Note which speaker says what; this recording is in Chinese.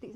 Speaker 1: Tik.